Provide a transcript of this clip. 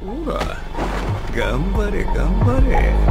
ほら頑張れ頑張れ。